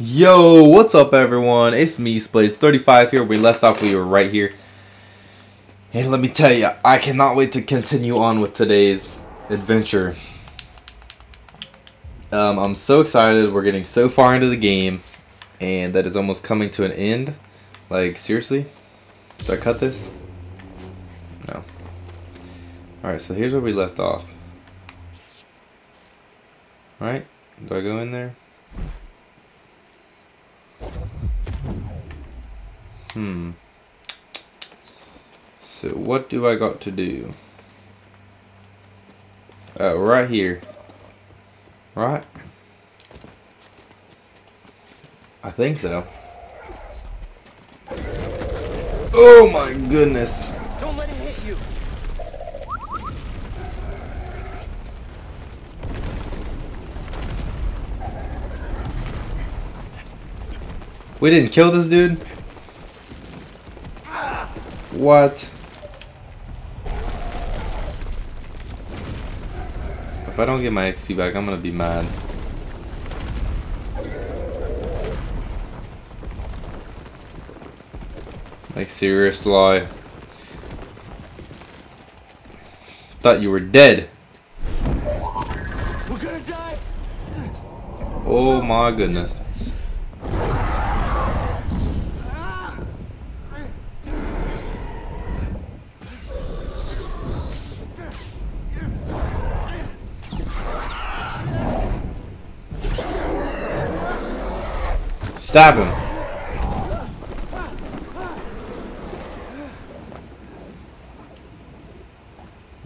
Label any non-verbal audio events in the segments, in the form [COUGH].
Yo, what's up everyone? It's me, Splazed35 here. We left off, we were right here. And let me tell you, I cannot wait to continue on with today's adventure. Um, I'm so excited. We're getting so far into the game. And that is almost coming to an end. Like, seriously? Should I cut this? No. Alright, so here's where we left off. Right? Do I go in there? Hmm. So what do I got to do? Uh, right here. Right? I think so. Oh my goodness. Don't let it hit you. We didn't kill this dude? What? If I don't get my XP back, I'm gonna be mad. Like, serious lie. Thought you were dead. We're gonna die. Oh my goodness. Stab him.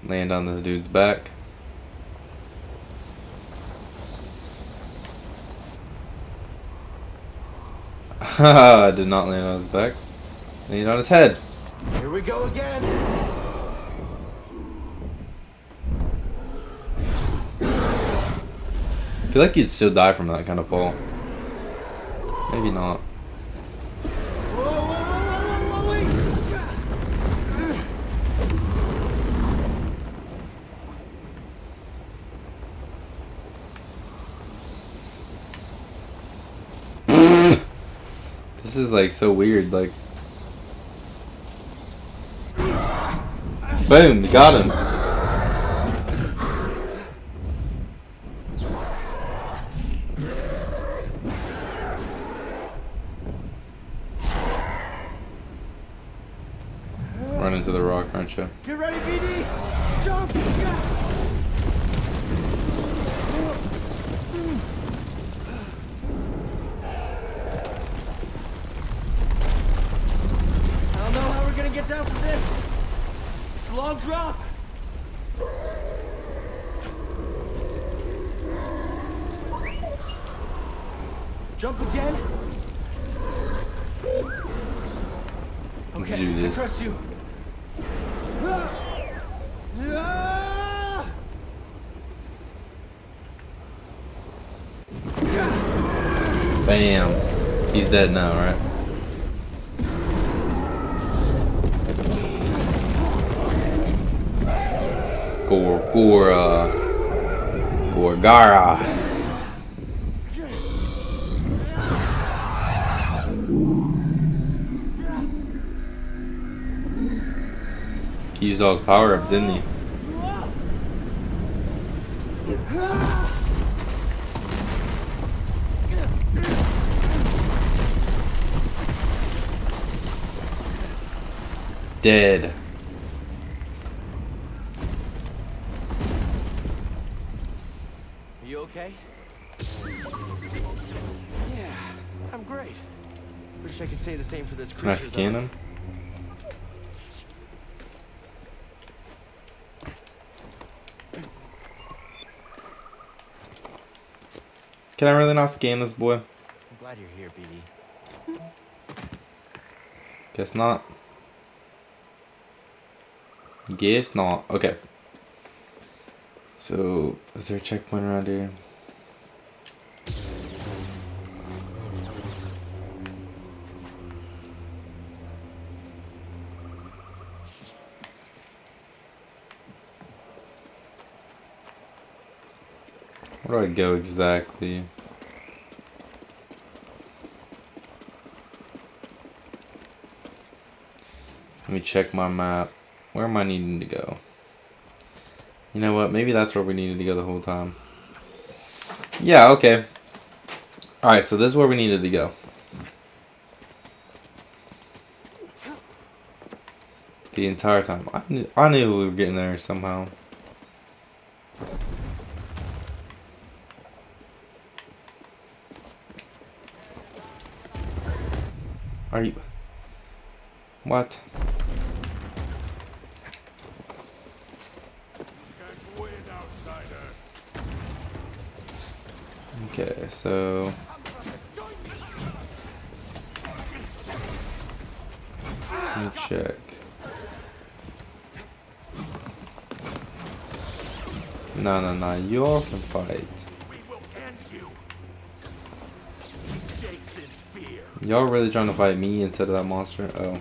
Land on this dude's back. I [LAUGHS] did not land on his back. Land on his head. Here we go again. I feel like you'd still die from that kind of fall. Maybe not. This is like so weird. Like, boom, got him. Run into the rock, aren't you? Get ready, BD. Jump. I don't know how we're gonna get down from this. It's a long drop. Jump again. Okay. I trust you. Bam. He's dead now, right? Gor Gora. Uh, Gorgara. He used all his power up, didn't he? Dead. Same for this creature. Can I scan him? Can I really not scan this boy? I'm glad you're here, BD. Guess not. Guess not. Okay. So, is there a checkpoint around here? Where do I go exactly? Let me check my map. Where am I needing to go? You know what? Maybe that's where we needed to go the whole time. Yeah, okay. Alright, so this is where we needed to go. The entire time. I knew, I knew we were getting there somehow. Are you... What? Okay, so... Let me check. No, no, no, you all can fight. Y'all really trying to fight me instead of that monster? Oh.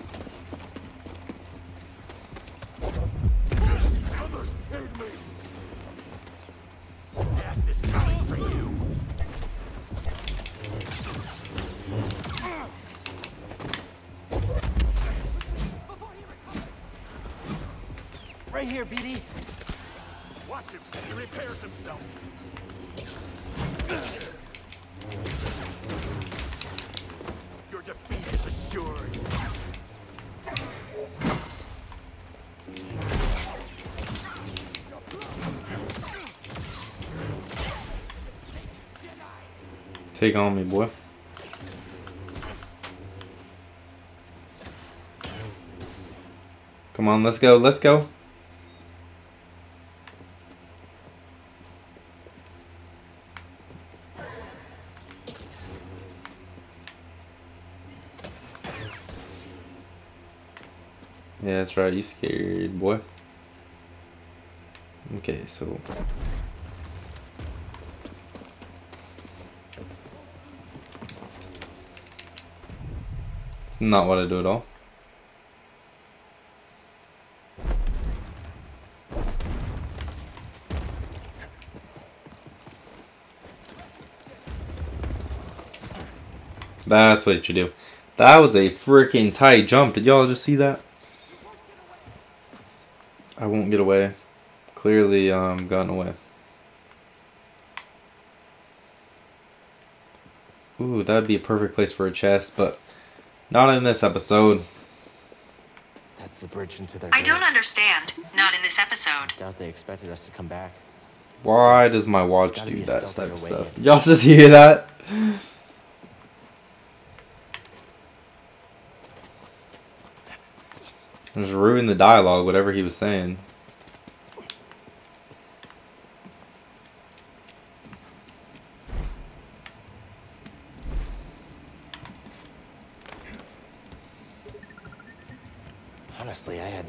Take on me, boy. Come on, let's go, let's go. Yeah, that's right, you scared, boy. Okay, so not what I do at all. That's what you do. That was a freaking tight jump. Did y'all just see that? I won't get away. Clearly, um, gotten away. Ooh, that'd be a perfect place for a chest, but not in this episode. That's the bridge into their. I don't understand. Not in this episode. Doubt they expected us to come back. Why does my watch do that type of stuff? Y'all just hear that? Just ruin the dialogue, whatever he was saying.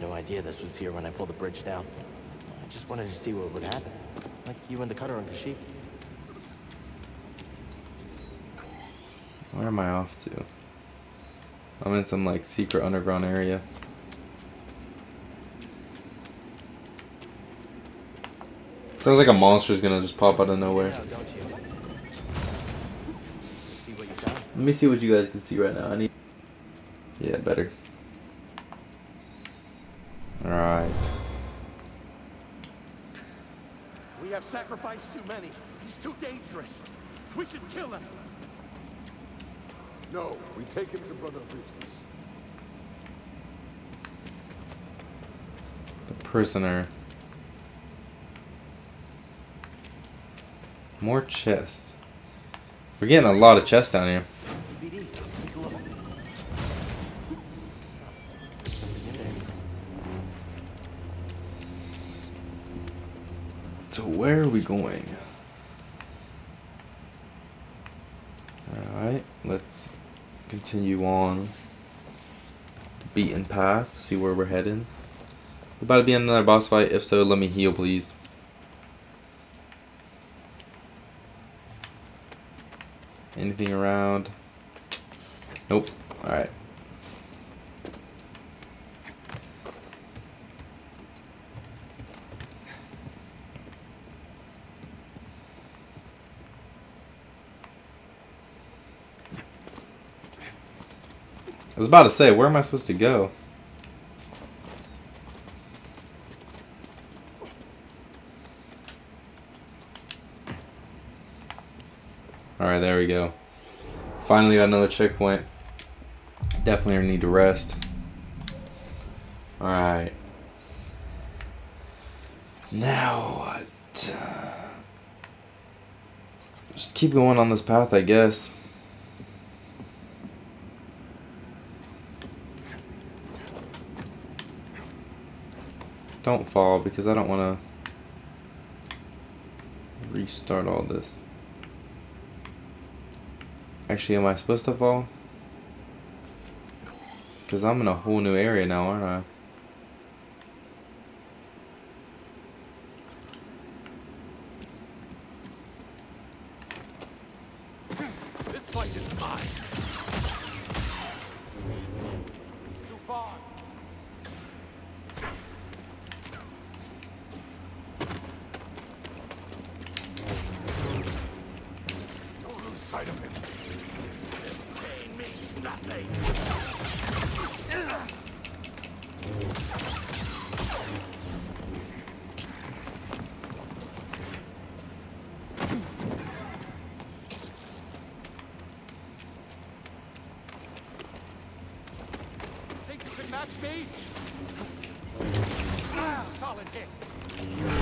No idea this was here when I pulled the bridge down. I just wanted to see what would happen. Like you and the cutter on Kashyyyk. Where am I off to? I'm in some like secret underground area. Sounds like a monster's gonna just pop out of nowhere. Now, don't you? Let's see what you found. Let me see what you guys can see right now. I need. Yeah, better. Alright. We have sacrificed too many. He's too dangerous. We should kill him. No, we take him to Brother Viscus. The prisoner. More chests. We're getting a lot of chests down here. BD, take a look. Something in there. So where are we going? Let's continue on the beaten path, see where we're heading. We about to be in another boss fight. If so, let me heal, please. Anything around? Nope. Alright. I was about to say, where am I supposed to go? Alright, there we go. Finally got another checkpoint. Definitely need to rest. Alright. Now, what? Uh, just keep going on this path, I guess. Don't fall because I don't want to restart all this. Actually, am I supposed to fall? Because I'm in a whole new area now, aren't I? Can? Ah, Solid hit.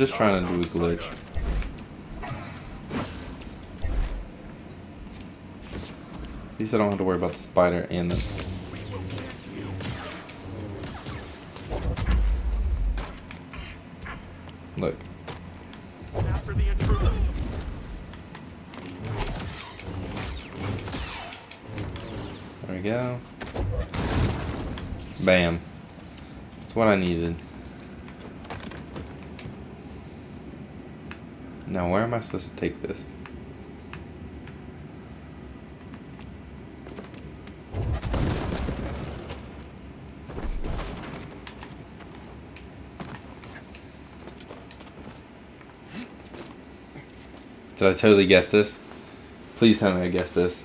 Just trying to do a glitch. At least I don't have to worry about the spider and the... Look. There we go. Bam. That's what I needed. Now where am I supposed to take this? Did I totally guess this? Please tell me I guessed this.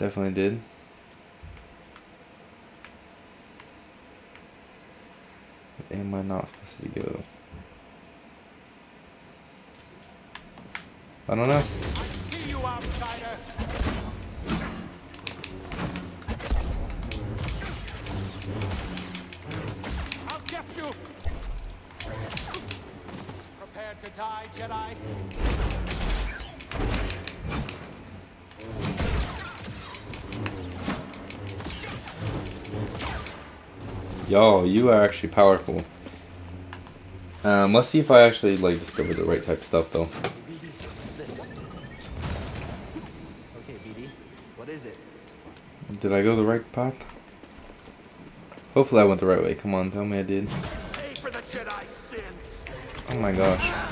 Definitely did. But am I not supposed to go? I don't know. See you, outsider. I'll get you. Prepare to die, Jedi. Yo, you are actually powerful. Um, let's see if I actually like discovered the right type of stuff though. Okay, BD. What is it? Did I go the right path? Hopefully I went the right way. Come on, tell me I did. Pay for the Jedi sins. Oh my gosh.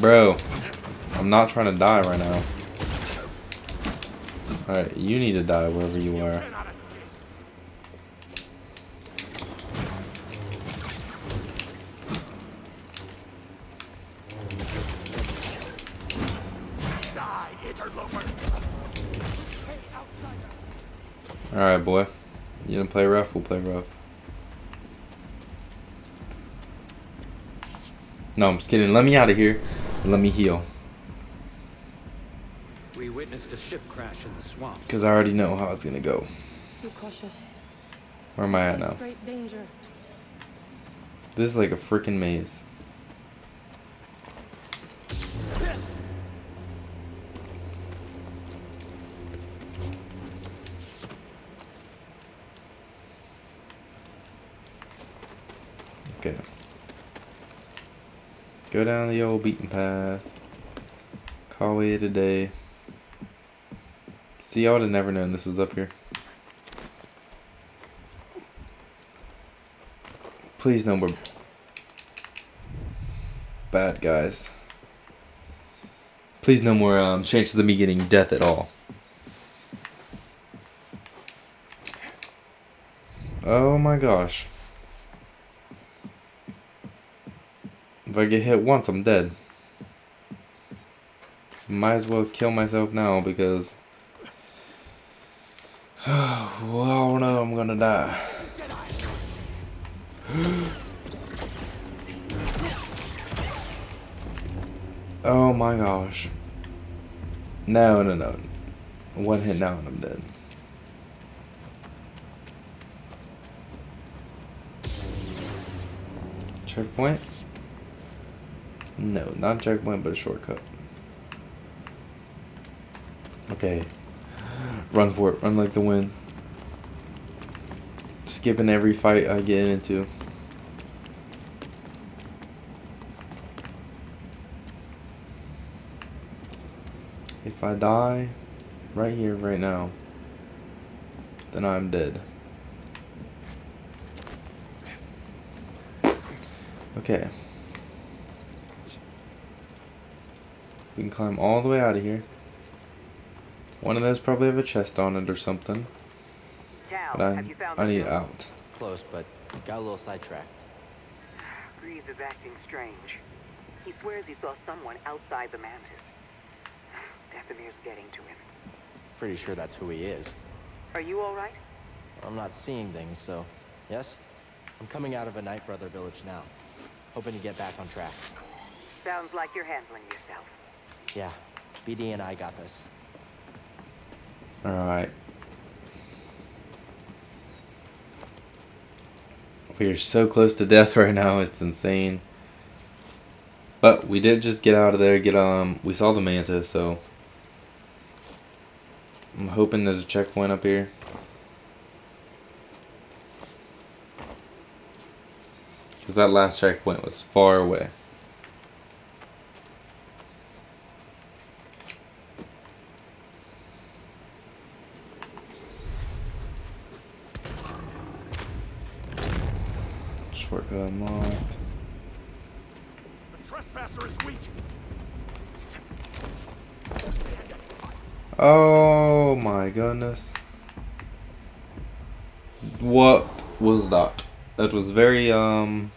Bro, I'm not trying to die right now. Alright, you need to die wherever you are. Alright, boy. You gonna play rough? We'll play rough. No, I'm just kidding. Let me out of here. And Let me heal. We witnessed a ship crash in the swamp. Because I already know how it's gonna go. Be cautious. Where am I at now? Great danger. This is like a freaking maze. Go down the old beaten path. Call it a day. See, I would have never known this was up here. Please no more bad guys. Please no more um, chances of me getting death at all. Oh my gosh. If I get hit once, I'm dead. Might as well kill myself now because. [SIGHS] well, no, I'm gonna die. [GASPS] Oh my gosh. No, no, no. One hit now and I'm dead. Checkpoint? No, not checkpoint, but a shortcut. Okay. Run for it. Run like the wind. Skipping every fight I get into. If I die right here, right now, then I'm dead. Okay. We can climb all the way out of here. One of those probably have a chest on it or something. But I, you I need field? out. Close, but got a little sidetracked. Greez is acting strange. He swears he saw someone outside the Mantis. [SIGHS] Dathomir's getting to him. Pretty sure that's who he is. Are you all right? I'm not seeing things, so yes. I'm coming out of a Night Brother village now. Hoping to get back on track. Sounds like you're handling yourself. Yeah, BD and I got this. Alright. We are so close to death [LAUGHS] right now, it's insane. But we did just get out of there, get um we saw the mantis, so I'm hoping there's a checkpoint up here. Cause that last checkpoint was far away. Shortcut unlocked. The trespasser is weak. Oh my goodness. What was that? That was very, um.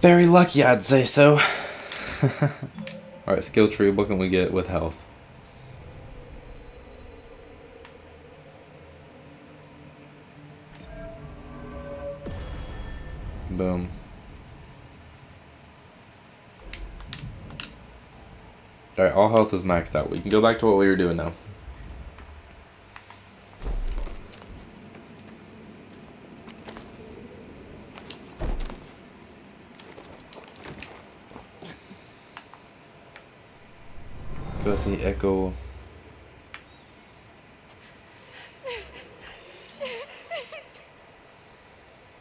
Very lucky, I'd say so. [LAUGHS] Alright, skill tree. What can we get with health? Boom. Alright, all health is maxed out. We can go back to what we were doing now. Got the echo.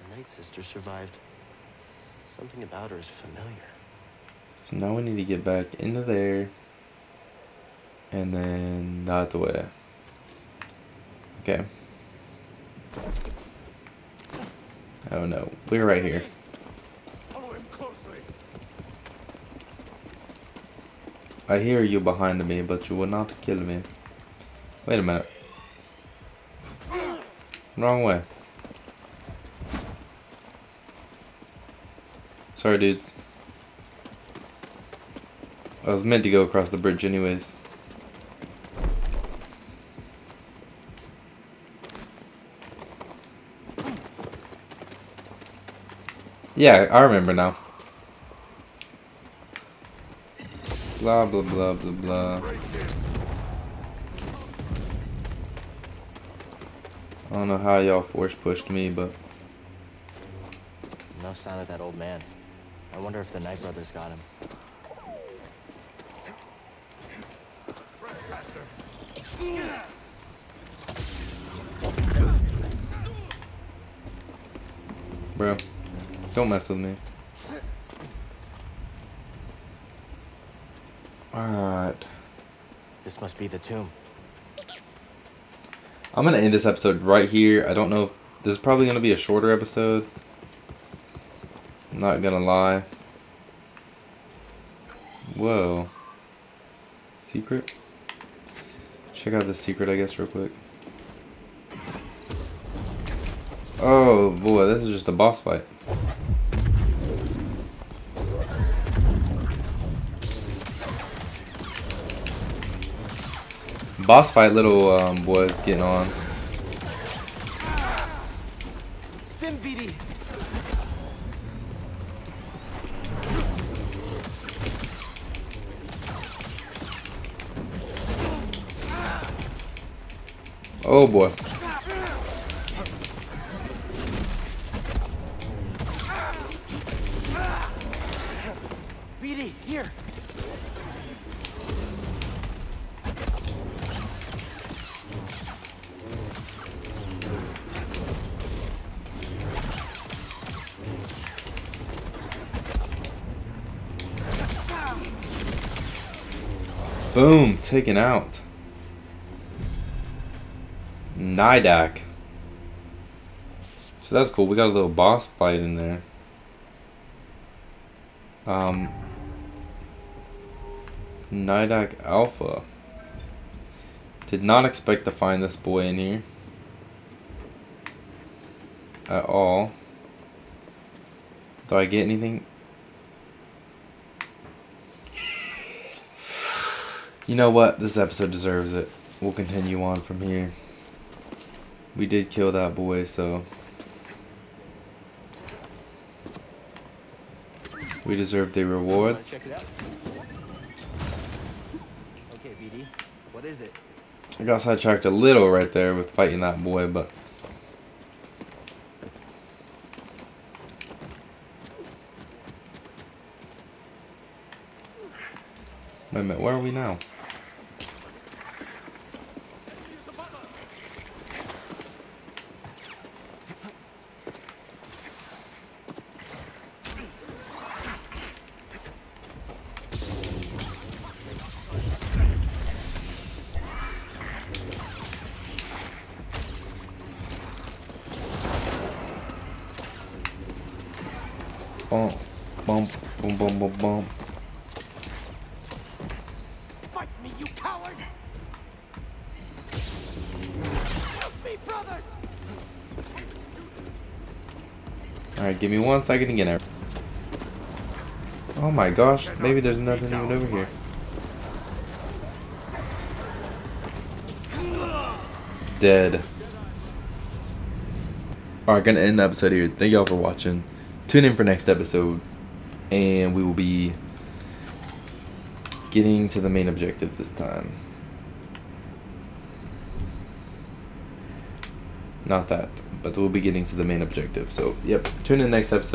The Night Sister survived. Something about her is familiar. So now we need to get back into there. And then that way. Okay. Oh no, we're right here. Follow him closely. I hear you behind me, but you will not kill me. Wait a minute. Wrong way. Sorry, dudes. I was meant to go across the bridge anyways. Yeah, I remember now. Blah, blah, blah, blah, blah. I don't know how y'all force pushed me, but... No sign of that old man. I wonder if the Night brothers got him. bro, don't mess with me. Alright. This must be the tomb. I'm gonna end this episode right here. I don't know if this is probably gonna be a shorter episode. Not gonna lie. Whoa. Secret? Check out the secret, I guess, real quick. Oh boy, this is just a boss fight. Boss fight little um, boys getting on. Oh boy. BD, here. Boom, taken out. Nydak. So that's cool. We got a little boss fight in there. Um, Nydak Alpha. Did not expect to find this boy in here. At all. Do I get anything? You know what? This episode deserves it. We'll continue on from here. We did kill that boy, so. We deserve the rewards. Check it out. Okay, BD. What is it? I got sidetracked a little right there with fighting that boy, but. Wait a minute, where are we now? Bump, bump, boom, boom, boom, bump. Fight me, you coward! Help me, brothers! Alright, give me one second to get there. Oh my gosh, maybe there's nothing even over here. Dead. Alright, gonna end the episode here. Thank y'all for watching. Tune in for next episode, and we will be getting to the main objective this time. Not that, but we'll be getting to the main objective. So, yep, tune in next episode.